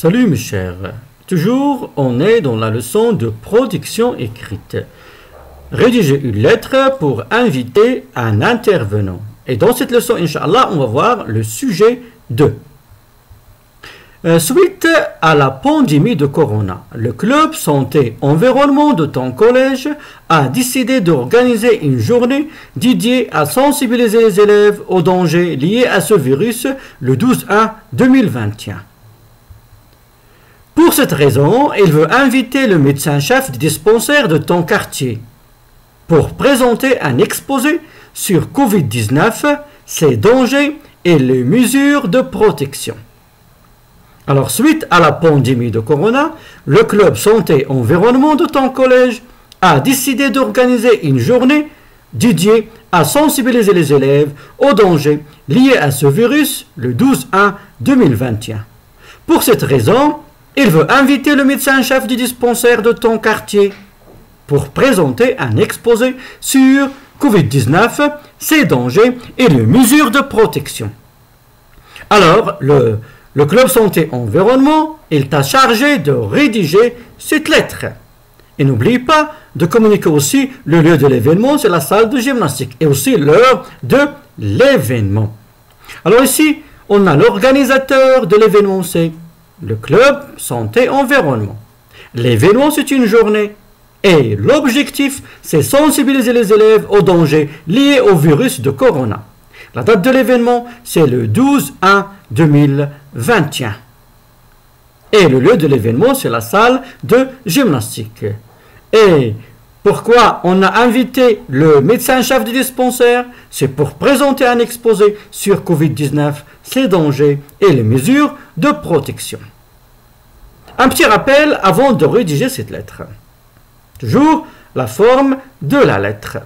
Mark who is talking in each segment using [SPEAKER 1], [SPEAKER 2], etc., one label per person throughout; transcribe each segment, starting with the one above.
[SPEAKER 1] Salut mes chers. Toujours, on est dans la leçon de production écrite. Rédiger une lettre pour inviter un intervenant. Et dans cette leçon, Inch'Allah, on va voir le sujet 2. Euh, suite à la pandémie de Corona, le club santé environnement de ton collège a décidé d'organiser une journée dédiée à sensibiliser les élèves aux dangers liés à ce virus le 12 1 2021. Pour cette raison, il veut inviter le médecin-chef du dispensaire de ton quartier pour présenter un exposé sur Covid-19, ses dangers et les mesures de protection. Alors, suite à la pandémie de Corona, le club santé environnement de ton collège a décidé d'organiser une journée dédiée à sensibiliser les élèves aux dangers liés à ce virus le 12-1-2021. Pour cette raison, il veut inviter le médecin-chef du dispensaire de ton quartier pour présenter un exposé sur Covid-19, ses dangers et les mesures de protection. Alors, le, le club santé environnement, il t'a chargé de rédiger cette lettre. Et n'oublie pas de communiquer aussi le lieu de l'événement, c'est la salle de gymnastique, et aussi l'heure de l'événement. Alors ici, on a l'organisateur de l'événement, c'est le club santé environnement. L'événement, c'est une journée. Et l'objectif, c'est sensibiliser les élèves aux dangers liés au virus de corona. La date de l'événement, c'est le 12-1-2021. Et le lieu de l'événement, c'est la salle de gymnastique. Et pourquoi on a invité le médecin-chef du dispensaire? C'est pour présenter un exposé sur Covid-19, ses dangers et les mesures de protection. Un petit rappel avant de rédiger cette lettre. Toujours la forme de la lettre.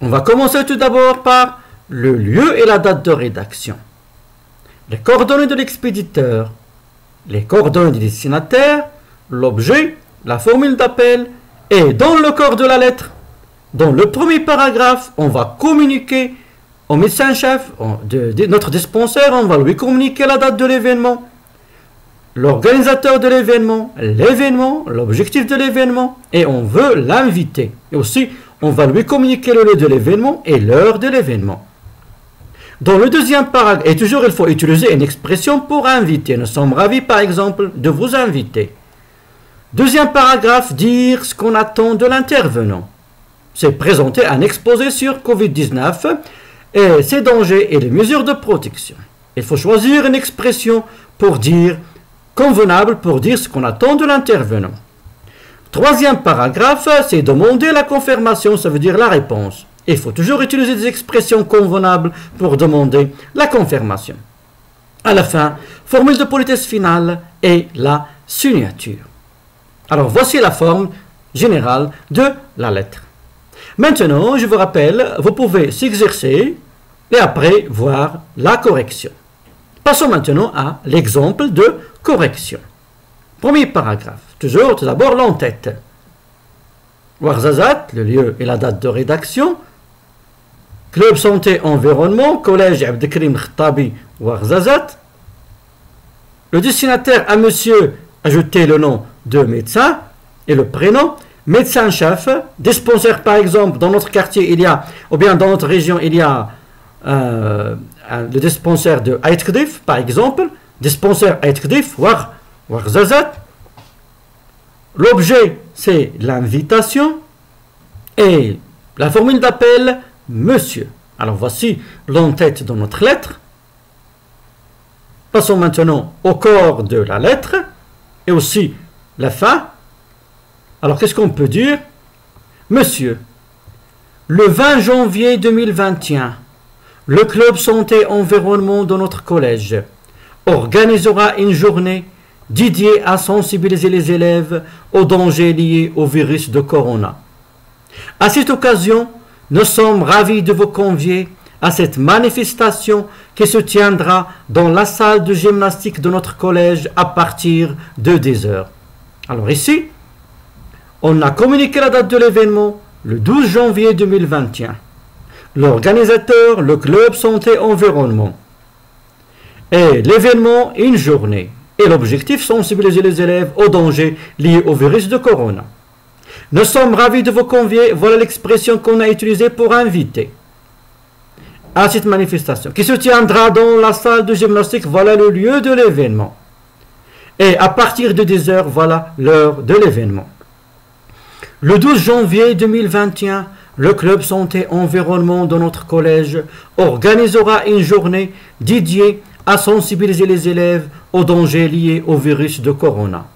[SPEAKER 1] On va commencer tout d'abord par le lieu et la date de rédaction. Les coordonnées de l'expéditeur, les coordonnées du destinataire, l'objet, la formule d'appel et dans le corps de la lettre, dans le premier paragraphe, on va communiquer au médecin-chef de, notre dispensaire, on va lui communiquer la date de l'événement, l'organisateur de l'événement, l'événement, l'objectif de l'événement, et on veut l'inviter. Et aussi, on va lui communiquer le lieu de l'événement et l'heure de l'événement. Dans le deuxième paragraphe, et toujours il faut utiliser une expression pour inviter. Nous sommes ravis par exemple de vous inviter. Deuxième paragraphe, dire ce qu'on attend de l'intervenant. C'est présenter un exposé sur Covid-19 et ses dangers et les mesures de protection. Il faut choisir une expression pour dire convenable pour dire ce qu'on attend de l'intervenant. Troisième paragraphe, c'est demander la confirmation, ça veut dire la réponse. Il faut toujours utiliser des expressions convenables pour demander la confirmation. À la fin, formule de politesse finale et la signature. Alors voici la forme générale de la lettre. Maintenant, je vous rappelle, vous pouvez s'exercer et après voir la correction. Passons maintenant à l'exemple de correction. Premier paragraphe. Toujours, tout d'abord, l'entête. Warzazat, le lieu et la date de rédaction. Club Santé Environnement, Collège Abdelkrim Khtabi, Warzazat. Le destinataire à monsieur, ajouter le nom de médecin et le prénom. Médecin-chef, dispensaire par exemple, dans notre quartier il y a, ou bien dans notre région il y a euh, le dispensaire de Aitkdif par exemple, dispensaire Aitkdif, War, Warzazat. L'objet, c'est l'invitation et la formule d'appel, monsieur. Alors voici l'entête de notre lettre. Passons maintenant au corps de la lettre et aussi la fin. Alors qu'est-ce qu'on peut dire? Monsieur, le 20 janvier 2021, le club santé environnement de notre collège organisera une journée dédié à sensibiliser les élèves aux dangers liés au virus de corona. À cette occasion, nous sommes ravis de vous convier à cette manifestation qui se tiendra dans la salle de gymnastique de notre collège à partir de 10 heures. Alors ici, on a communiqué la date de l'événement le 12 janvier 2021. L'organisateur, le club santé environnement. Et l'événement, une journée. Et l'objectif, sensibiliser les élèves aux dangers liés au virus de corona. Nous sommes ravis de vous convier. Voilà l'expression qu'on a utilisée pour inviter à cette manifestation qui se tiendra dans la salle de gymnastique. Voilà le lieu de l'événement. Et à partir de 10h, voilà l'heure de l'événement. Le 12 janvier 2021, le club santé environnement de notre collège organisera une journée dédiée à sensibiliser les élèves aux dangers liés au virus de corona.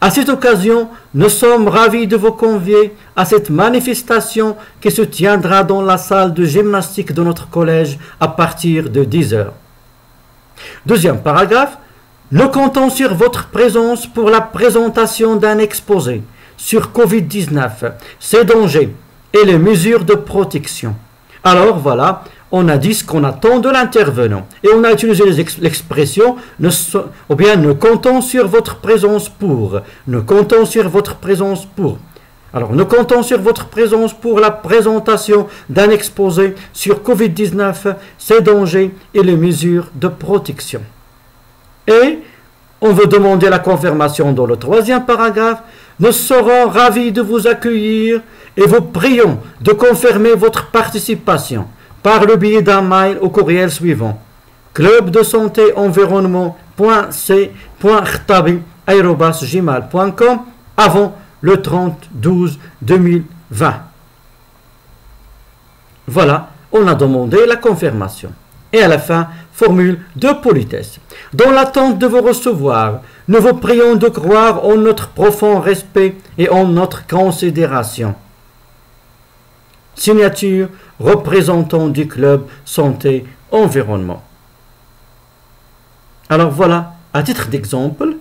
[SPEAKER 1] À cette occasion, nous sommes ravis de vous convier à cette manifestation qui se tiendra dans la salle de gymnastique de notre collège à partir de 10 heures. Deuxième paragraphe, nous comptons sur votre présence pour la présentation d'un exposé sur Covid-19, ses dangers et les mesures de protection. Alors voilà, on a dit ce qu'on attend de l'intervenant. Et on a utilisé l'expression ou bien nous comptons sur votre présence pour. Nous comptons sur votre présence pour. Alors, nous comptons sur votre présence pour la présentation d'un exposé sur Covid-19, ses dangers et les mesures de protection. Et on veut demander la confirmation dans le troisième paragraphe. Nous serons ravis de vous accueillir et vous prions de confirmer votre participation par le biais d'un mail au courriel suivant club de santé environnement.c.rtabi.gmail.com avant le 30 12 2020. Voilà, on a demandé la confirmation. Et à la fin, formule de politesse. Dans l'attente de vous recevoir, nous vous prions de croire en notre profond respect et en notre considération. Signature représentant du club santé environnement. Alors voilà, à titre d'exemple,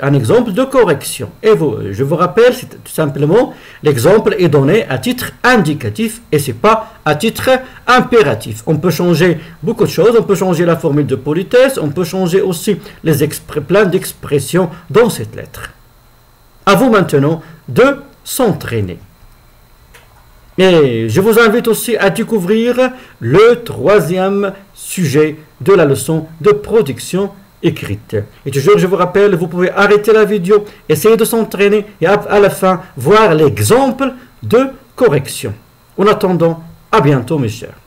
[SPEAKER 1] un exemple de correction. Et je vous rappelle, c'est tout simplement, l'exemple est donné à titre indicatif et c'est pas à titre impératif. On peut changer beaucoup de choses, on peut changer la formule de politesse, on peut changer aussi les plein d'expressions dans cette lettre. À vous maintenant de s'entraîner. Et je vous invite aussi à découvrir le troisième sujet de la leçon de production écrite. Et toujours, je vous rappelle, vous pouvez arrêter la vidéo, essayer de s'entraîner et à la fin voir l'exemple de correction. En attendant, à bientôt mes chers.